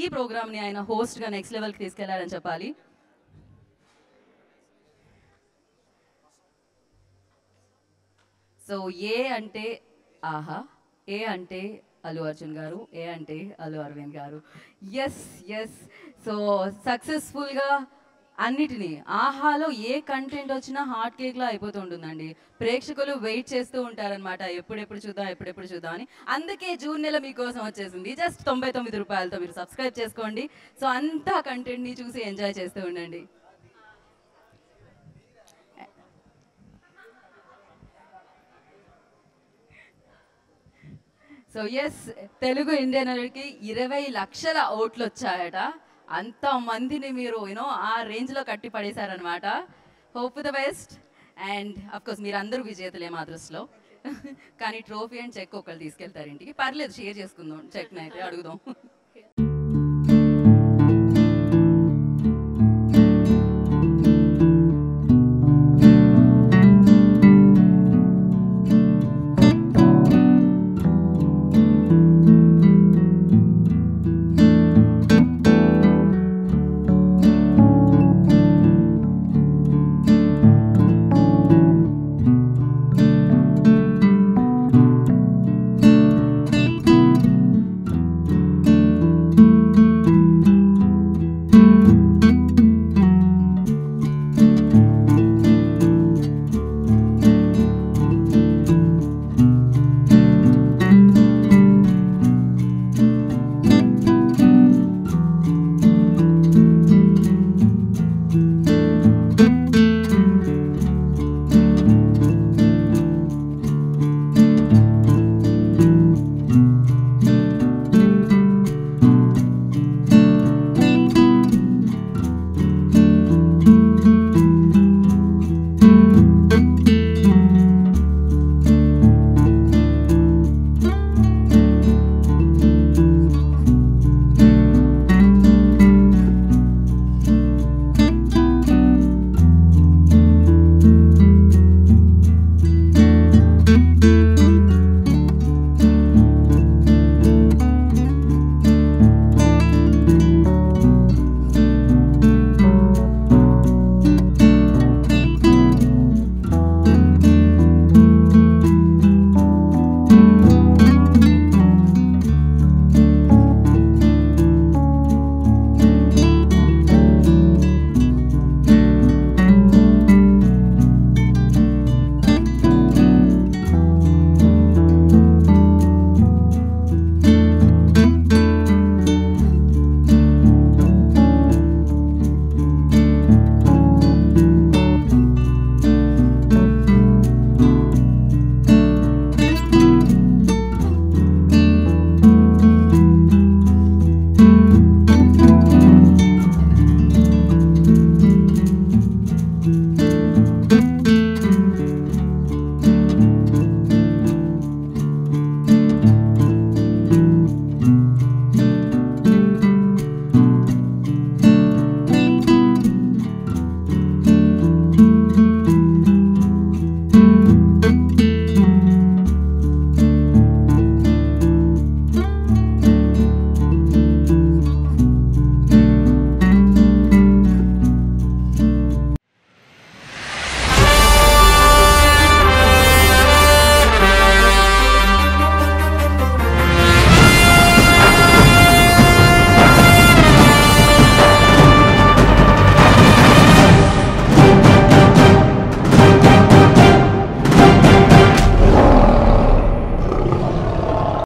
ఈ ప్రోగ్రామ్ని ఆయన హోస్ట్గా నెక్స్ట్ లెవెల్కి తీసుకెళ్ళారని చెప్పాలి. సో ఏ అంటే ఆహా ఏ అంటే అల్లు అర్జున్ గారు ఏ అంటే Allu Aravind garu. Yes yes so సక్సెస్ఫుల్గా అన్నిటినీ ఆహాలో ఏ కంటెంట్ వచ్చినా హాట్ కేక్లో అయిపోతుంటుందండి ప్రేక్షకులు వెయిట్ చేస్తూ ఉంటారనమాట ఎప్పుడెప్పుడు చూద్దాం ఎప్పుడెప్పుడు చూద్దాం అని. అందుకే జూన్ నెల మీకోసం వచ్చేసింది. జస్ట్ తొంభై తొమ్మిది రూపాయలతో మీరు సబ్స్క్రైబ్ చేసుకోండి. సో అంతా కంటెంట్ని చూసి ఎంజాయ్ చేస్తూ ఉండండి. సో ఎస్ తెలుగు ఇండియన్కి ఇరవై లక్షల ఓట్లు వచ్చాయట. అంత మందిని మీరు యూనో ఆ రేంజ్లో కట్టి పడేశారనమాట hope the best and of course మీరు అందరూ విజేతలే మా దృష్టిలో. కానీ ట్రోఫీ అండ్ చెక్ ఒకళ్ళు తీసుకెళ్తారు ఇంటికి. పర్లేదు షేర్ చేసుకుందాం. చెక్ని అయితే అడుగుదాం.